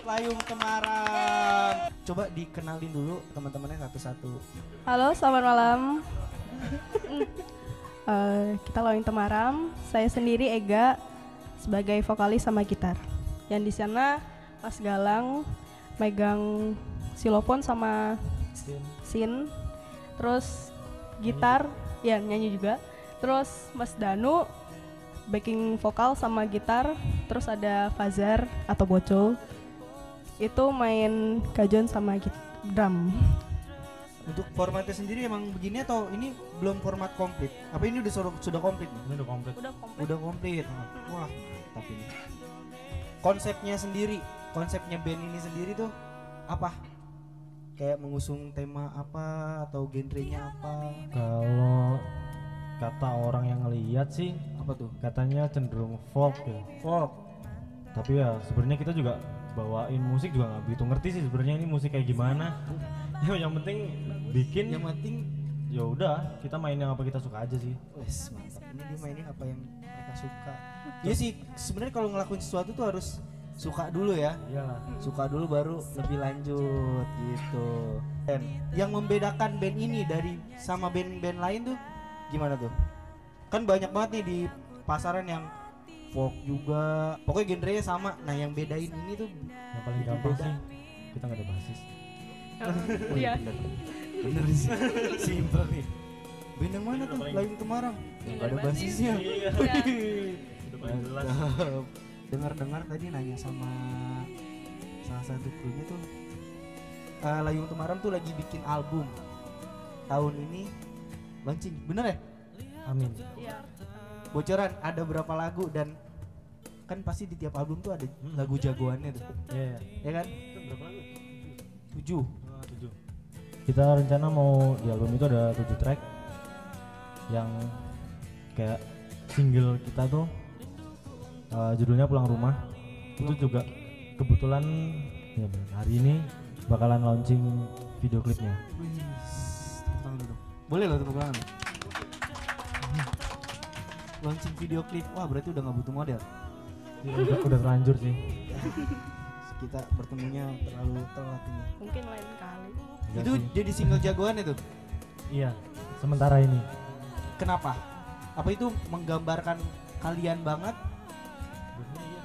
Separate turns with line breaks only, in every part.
Layung Temarang. Coba dikenalin dulu teman-temannya satu-satu.
Halo, selamat malam. Eh, kita Layung Temaram. Saya sendiri Ega sebagai vokalis sama gitar. Yang di sana Mas Galang megang silofon sama sin. Terus gitar, ya nyanyi juga. Terus Mas Danu backing vokal sama gitar. Terus ada Fazar atau Boco. Itu main gajon sama git- drum.
Untuk formatnya sendiri emang begini atau ini belum format komplit? Apa ini udah sudah, sudah komplit nih?
Ini udah komplit.
Udah komplit.
Udah komplit. Wah, mantap ini. Konsepnya sendiri, konsepnya band ini sendiri tuh apa? Kayak mengusung tema apa atau genrenya apa?
Kalau kata orang yang ngeliat sih
Apa tuh?
katanya cenderung folk gitu.
Folk.
Tapi ya sebenarnya kita juga bawain musik juga nggak begitu ngerti sih sebenarnya ini musik kayak gimana. Ya yang penting bikin
Yang penting
ya udah kita main yang apa kita suka aja sih.
Wes mantap. Ini dia mainin apa yang mereka suka. Iya sih, sebenarnya kalau ngelakuin sesuatu tuh harus suka dulu ya.
Iyalah.
Suka dulu baru lebih lanjut gitu. Dan yang membedakan band ini dari sama band-band lain tuh gimana tuh? Kan banyak banget nih di pasaran yang folk juga. Pokoknya genrenya sama. Nah, yang bedain ini tuh
Yang paling gampang sih kita nggak ada basis.
Iya.
bener. Bener sih. Simpel nih. Band yang mana tuh? Layung Temarang. Yang gak ada basisnya.
Iya.
Dengar-dengar tadi nanya sama salah satu krunya tuh eh, Layung Temaram tuh lagi bikin album tahun ini launching bener ya
Amin.
Iya.
Bocoran ada berapa lagu dan kan pasti di tiap album tuh ada
Hmm.
lagu jagoannya tuh
Iya.
ya kan
Itu berapa lagu?
tujuh
Ah, tujuh. Kita rencana mau di album itu ada tujuh track yang kayak single kita tuh uh, judulnya Pulang Rumah. Itu juga kebetulan ya hari ini bakalan launching video klipnya.
Boleh loh tepuk tangan launching video klip wah berarti udah nggak butuh model
Ya, udah, udah terlanjur sih.
kita bertemunya terlalu telat ini
Mungkin lain kali.
Enggak
itu
sih.
jadi single jagoan itu
Iya. Sementara ini.
Kenapa? Apa itu menggambarkan kalian banget?
ya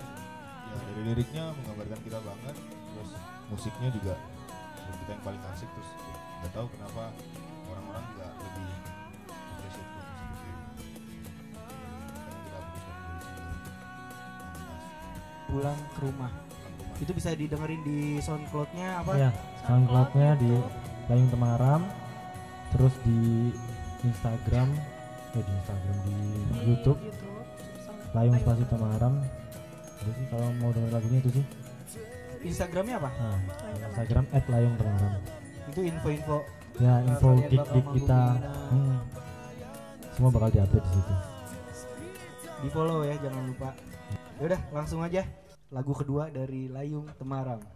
dari liriknya menggambarkan kita banget terus musiknya juga kita yang paling asik terus nggak tahu kenapa
Pulang ke rumah. Itu bisa didengerin di SoundCloud-nya apa?
Ya, SoundCloud-nya di Layung Temaram, terus di Instagram, eh di Instagram di YouTube
YouTube.
Layung Spasi Temaram. Udah sih kalau mau denger lagunya itu sih.
Instagramnya apa?
Nah, Instagram @layung_temaram.
Itu info-info.
Ya, info
Kalian
gig
bakal
gig
manggung
kita.
di.
Hmm. Semua bakal diupdate di situ.
Di follow ya, jangan lupa. Yaudah, langsung aja. Lagu kedua dari Layung Temaram.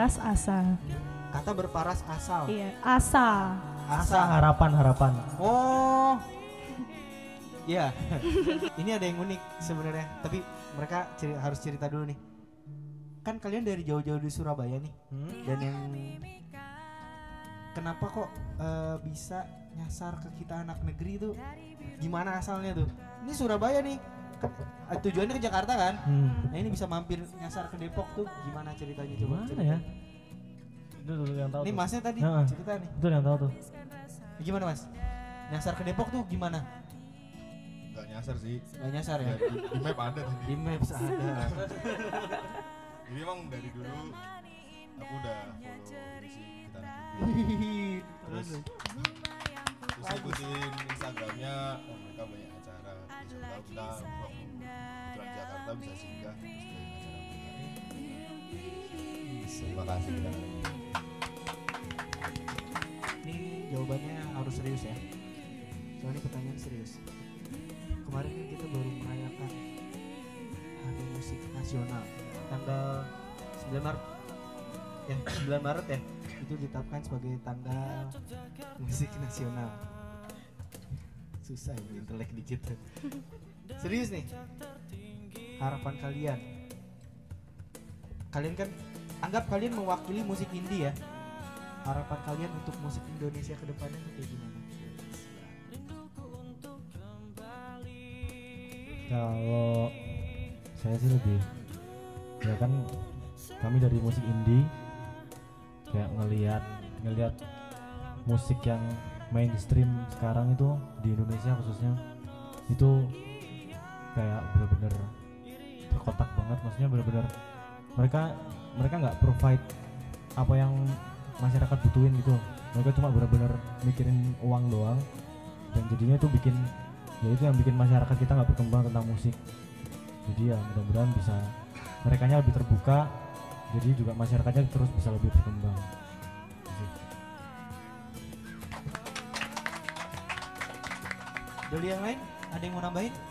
Berparas asa.
Kata berparas asal.
Iya, asa.
Asa harapan harapan.
Oh. Iya. Ini ada yang unik sebenarnya, tapi mereka ceri- harus cerita dulu nih. Kan kalian dari jauh-jauh di Surabaya nih.
Hmm?
Dan yang kenapa kok eh, bisa nyasar ke kita anak negeri itu? Gimana asalnya tuh? Ini Surabaya nih. Eh, tujuannya ke Jakarta kan?
Hmm.
Nah, ini bisa mampir nyasar ke Depok tuh gimana ceritanya coba?
Gimana
ceritain.
ya? Itu dulu yang tahu.
Ini
tuh.
masnya tadi
Heeh.
cerita nih.
Itu yang tahu tuh.
Gimana mas? Nyasar ke Depok tuh gimana?
Gak nyasar sih.
Gak nyasar
Ya,
ya?
di, di map ada tadi.
Di Maps ada.
Jadi emang dari dulu aku udah follow isi kita terus terus ikutin Instagramnya oh, mereka banyak acara siapa tahu kita Jakarta bisa singgah terus join acara mereka terima kasih kita
Ini jawabannya harus serius ya. Soalnya pertanyaan serius. Kemarin kan kita baru merayakan Hari Musik Nasional tanggal 9 Maret. Ya, 9 Maret ya. Itu ditetapkan sebagai tanggal musik nasional. Susah ini intelek dikit. Serius nih. Harapan kalian. Kalian kan anggap kalian mewakili musik indie ya harapan kalian untuk musik Indonesia ke depannya tuh kayak gimana?
Kalau saya sih lebih ya kan kami dari musik indie kayak ngelihat ngelihat musik yang mainstream sekarang itu di Indonesia khususnya itu kayak bener-bener terkotak banget. Maksudnya bener-bener mereka mereka nggak provide apa yang masyarakat butuhin gitu. Mereka cuma bener-bener mikirin uang doang. Dan jadinya itu bikin ya itu yang bikin masyarakat kita nggak berkembang tentang musik. Jadi ya mudah-mudahan bisa mereka lebih terbuka. Jadi juga masyarakatnya terus bisa lebih berkembang
Dari yang lain ada yang mau nambahin?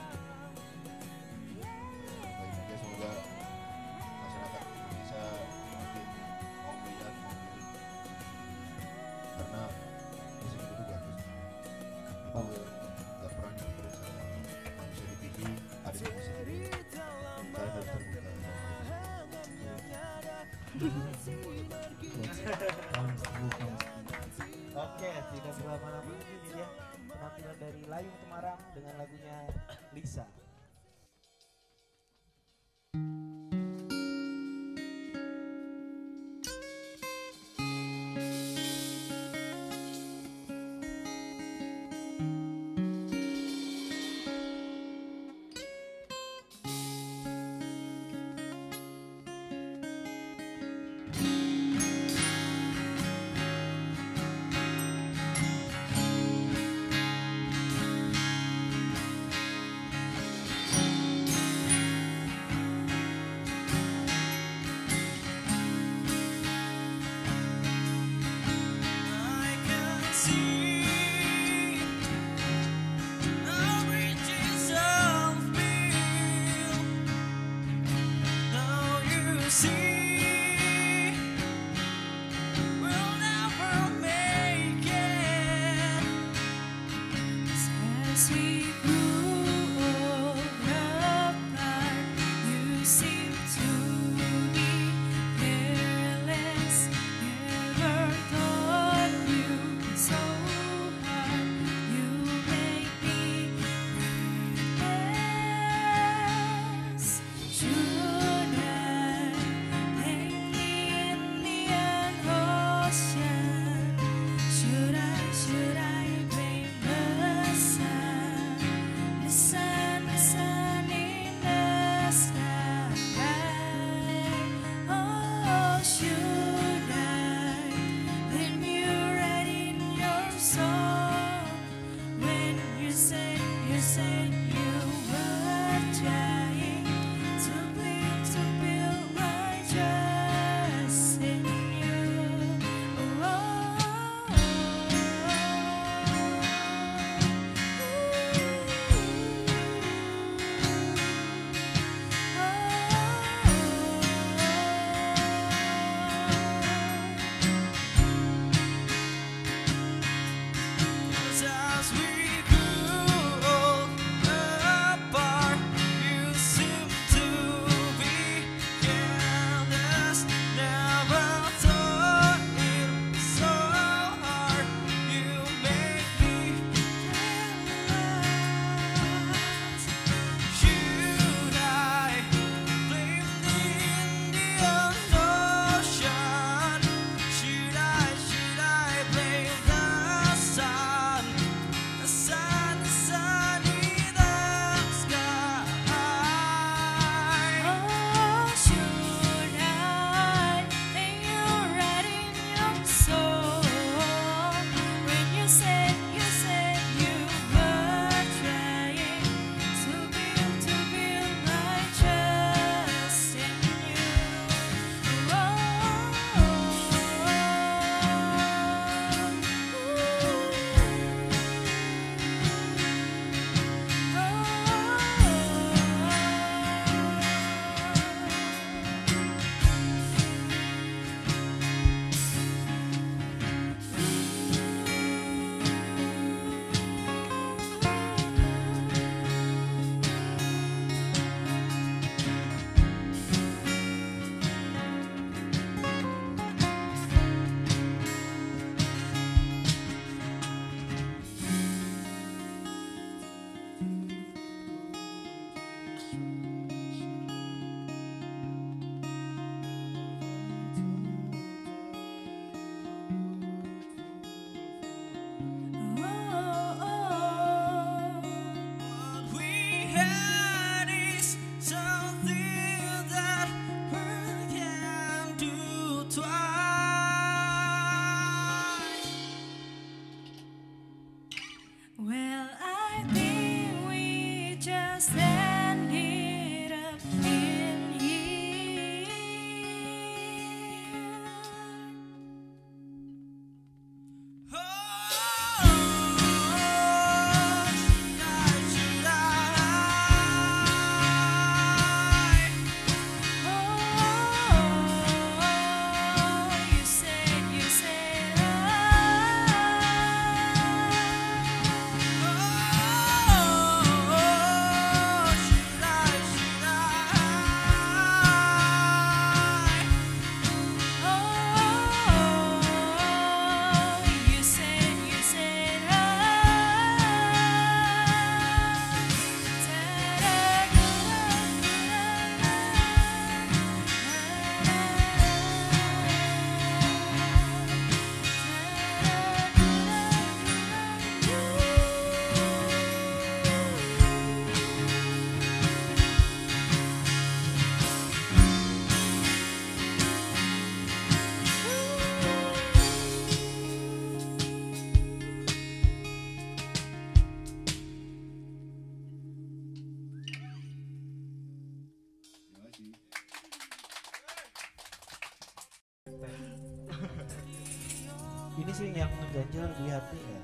Sih yang mengganjal di hati ya?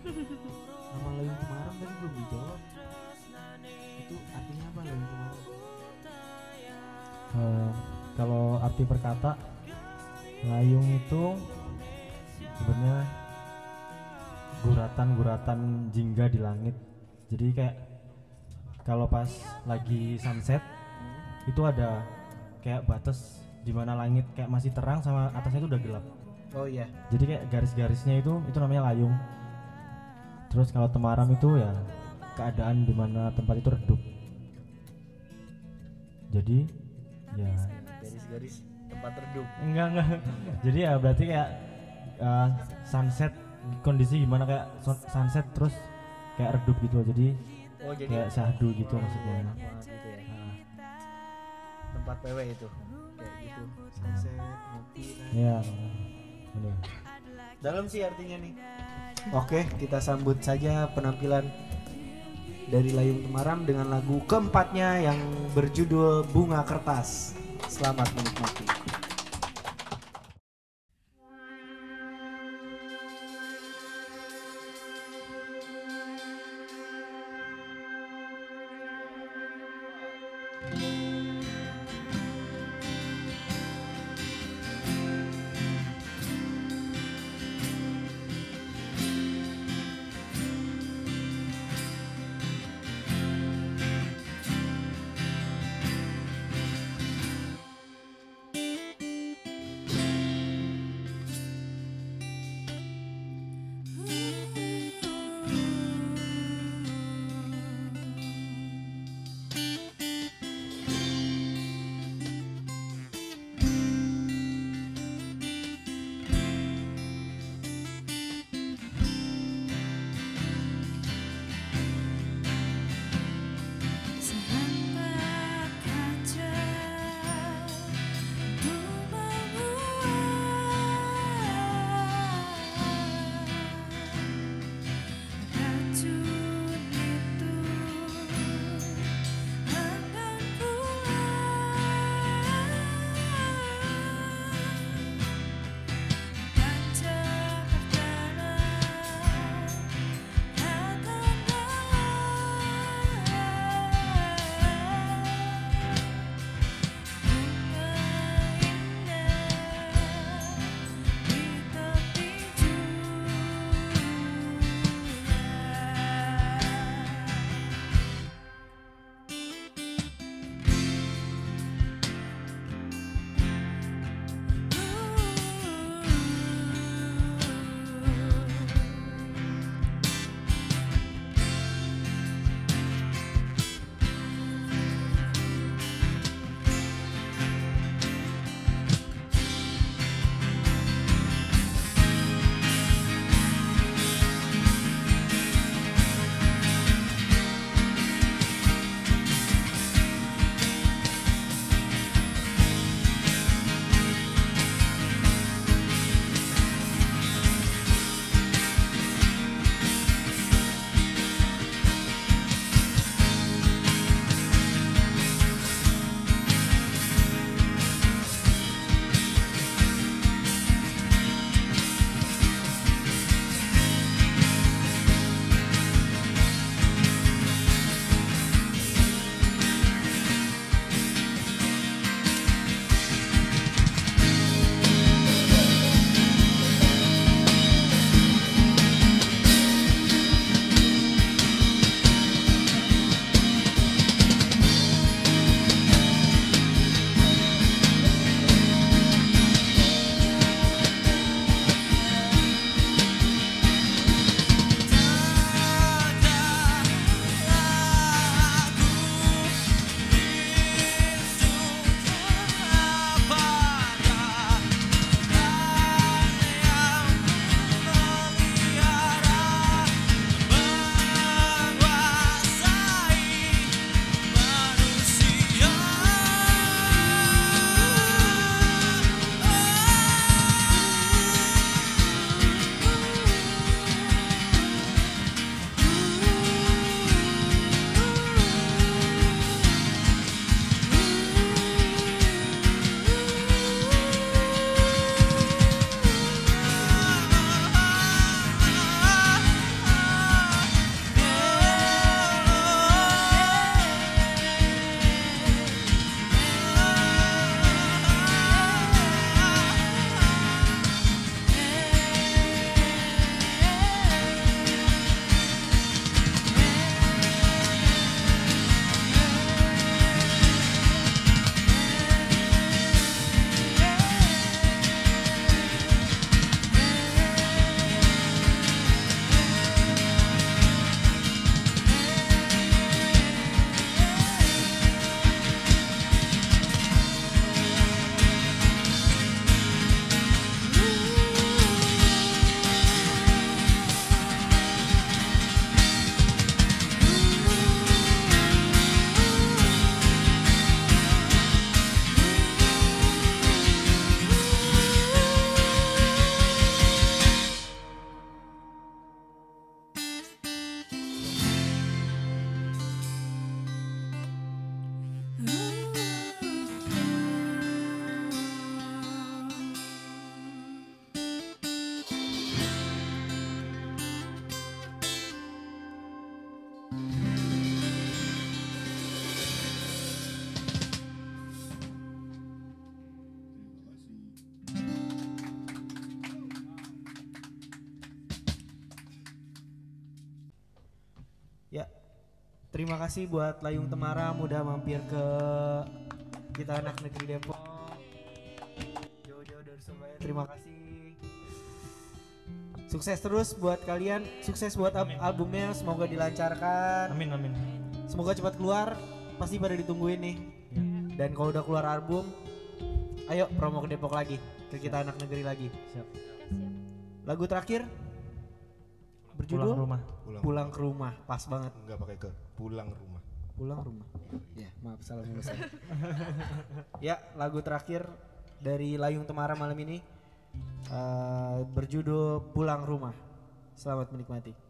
Nama Layung Temaram tadi belum dijawab. Itu artinya apa Layung Temaram
Eh, kalau arti perkata layung itu sebenarnya guratan-guratan jingga di langit. Jadi kayak kalau pas lagi sunset itu ada kayak batas di mana langit kayak masih terang sama atasnya itu udah gelap
oh iya.
Jadi kayak garis-garisnya itu itu namanya layung. Terus kalau temaram itu ya keadaan di mana tempat itu redup. Jadi ya.
Garis-garis tempat redup.
Enggak enggak. Jadi ya berarti kayak uh, sunset kondisi gimana kayak sun- sunset terus kayak redup gitu. Jadi
oh jadi
kayak syahdu gitu maksudnya.
Enak banget gitu ya. Tempat PW itu. Kayak gitu. Sunset ngopi nah. Dalam sih artinya nih. Oke kita sambut saja penampilan dari Layung Temaram dengan lagu keempatnya yang berjudul Bunga Kertas. Selamat menikmati Terima kasih buat Layung Temaram udah mampir ke kita anak negeri Depok. Jauh-jauh dari Surabaya. Terima kasih. Sukses terus buat kalian, sukses buat al- albumnya, semoga dilancarkan.
Amin amin.
Semoga cepat keluar, pasti pada ditungguin nih.
Ya.
Dan kalau udah keluar album, ayo promo ke Depok lagi, ke kita anak negeri lagi.
Siap.
Lagu terakhir
Pulang
berjudul
rumah.
Pulang.
Pulang ke rumah, pas banget.
Enggak pakai ke pulang rumah.
Pulang rumah. Ya, maaf salah mulus. ya, lagu terakhir dari Layung Temara malam ini eh, berjudul Pulang Rumah. Selamat menikmati.